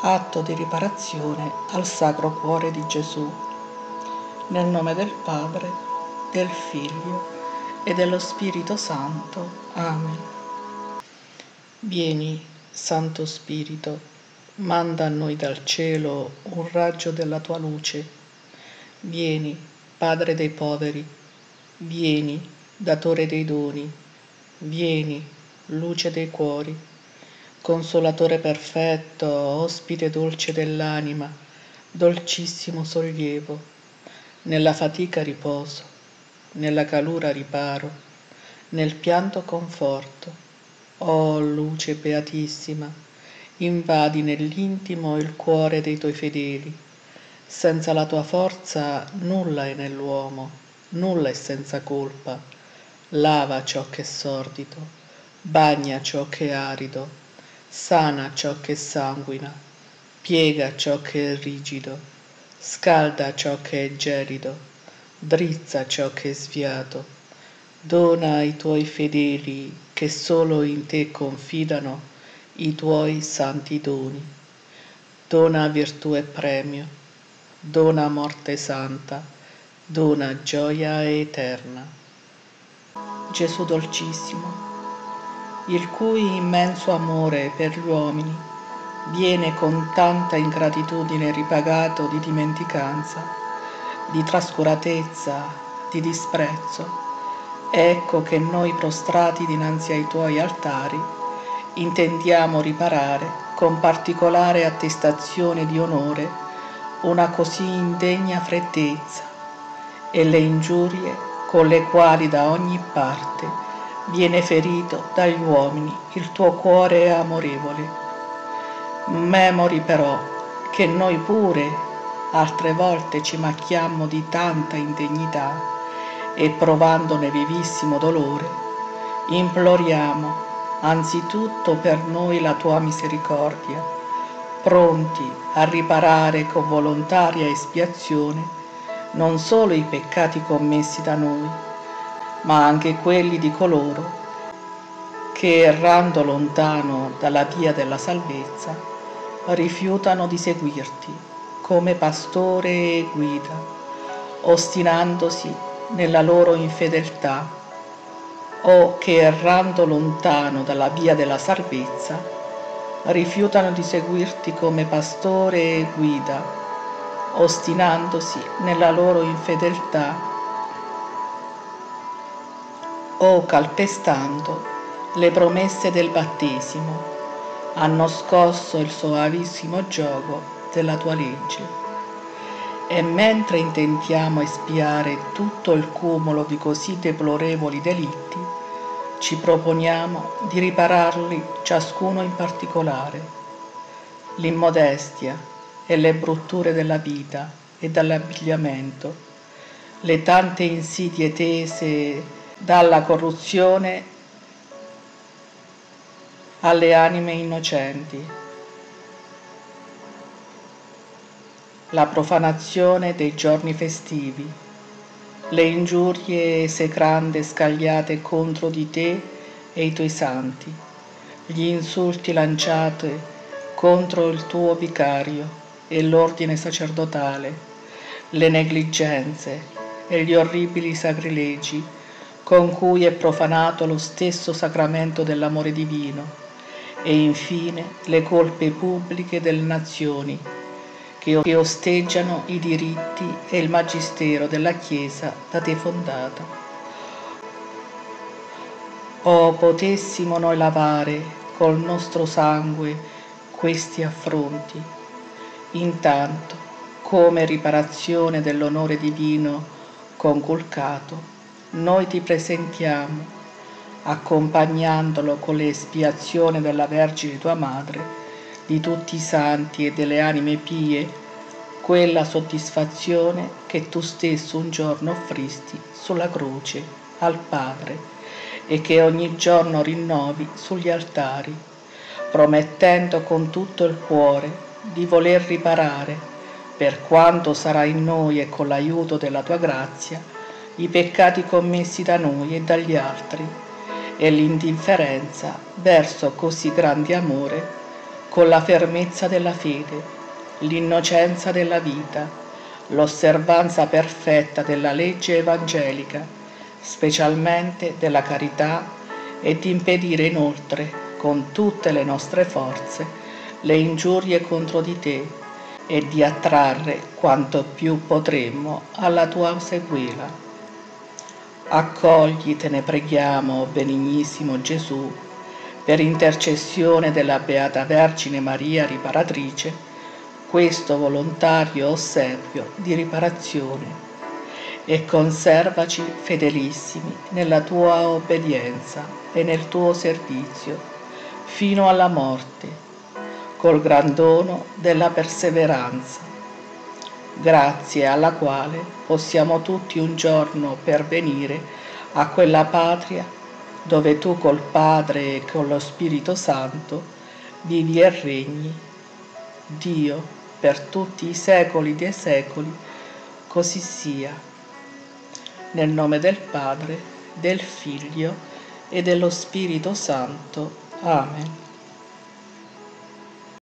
atto di riparazione al Sacro Cuore di Gesù. Nel nome del Padre, del Figlio e dello Spirito Santo. Amen. Vieni, Santo Spirito, manda a noi dal cielo un raggio della tua luce. Vieni, Padre dei poveri, vieni, datore dei doni, vieni, luce dei cuori, consolatore perfetto, ospite dolce dell'anima, dolcissimo sollievo, nella fatica riposo, nella calura riparo, nel pianto conforto. Oh luce beatissima, invadi nell'intimo il cuore dei tuoi fedeli. Senza la tua forza nulla è nell'uomo, nulla è senza colpa. Lava ciò che è sordido, bagna ciò che è arido, sana ciò che sanguina, piega ciò che è rigido, scalda ciò che è gelido, drizza ciò che è sviato, dona ai tuoi fedeli che solo in te confidano i tuoi santi doni. Dona virtù e premio, dona morte santa, dona gioia eterna. Gesù dolcissimo, il cui immenso amore per gli uomini viene con tanta ingratitudine ripagato di dimenticanza, di trascuratezza, di disprezzo. Ecco che noi prostrati dinanzi ai tuoi altari intendiamo riparare con particolare attestazione di onore una così indegna freddezza e le ingiurie con le quali da ogni parte viene ferito dagli uomini il tuo cuore amorevole. Memori però che noi pure altre volte ci macchiammo di tanta indegnità e provandone vivissimo dolore, imploriamo anzitutto per noi la tua misericordia, pronti a riparare con volontaria espiazione non solo i peccati commessi da noi, ma anche quelli di coloro che errando lontano dalla via della salvezza rifiutano di seguirti come pastore e guida, ostinandosi nella loro infedeltà, o che errando lontano dalla via della salvezza rifiutano di seguirti come pastore e guida, ostinandosi nella loro infedeltà o calpestando le promesse del battesimo, hanno scosso il soavissimo gioco della tua legge. E mentre intentiamo espiare tutto il cumulo di così deplorevoli delitti, ci proponiamo di ripararli ciascuno in particolare. L'immodestia e le brutture della vita e dell'abbigliamento, le tante insidie tese dalla corruzione alle anime innocenti, la profanazione dei giorni festivi, le ingiurie esecrande scagliate contro di te e i tuoi santi, gli insulti lanciati contro il tuo vicario e l'ordine sacerdotale, le negligenze e gli orribili sacrilegi con cui è profanato lo stesso sacramento dell'amore divino e infine le colpe pubbliche delle nazioni che osteggiano i diritti e il magistero della Chiesa da te fondata. Oh, potessimo noi lavare col nostro sangue questi affronti, intanto come riparazione dell'onore divino conculcato noi ti presentiamo, accompagnandolo con l'espiazione della Vergine tua Madre, di tutti i santi e delle anime pie, quella soddisfazione che tu stesso un giorno offristi sulla croce al Padre e che ogni giorno rinnovi sugli altari, promettendo con tutto il cuore di voler riparare, per quanto sarà in noi e con l'aiuto della tua grazia, i peccati commessi da noi e dagli altri e l'indifferenza verso così grande amore con la fermezza della fede, l'innocenza della vita, l'osservanza perfetta della legge evangelica, specialmente della carità, e di impedire inoltre, con tutte le nostre forze, le ingiurie contro di te e di attrarre quanto più potremmo alla tua sequela. Accogli, te ne preghiamo, benignissimo Gesù, per intercessione della Beata Vergine Maria Riparatrice, questo volontario osservio di riparazione. E conservaci fedelissimi nella tua obbedienza e nel tuo servizio fino alla morte col gran dono della perseveranza, grazie alla quale possiamo tutti un giorno pervenire a quella patria dove tu col Padre e con lo Spirito Santo vivi e regni, Dio, per tutti i secoli dei secoli, così sia. Nel nome del Padre, del Figlio e dello Spirito Santo. Amen.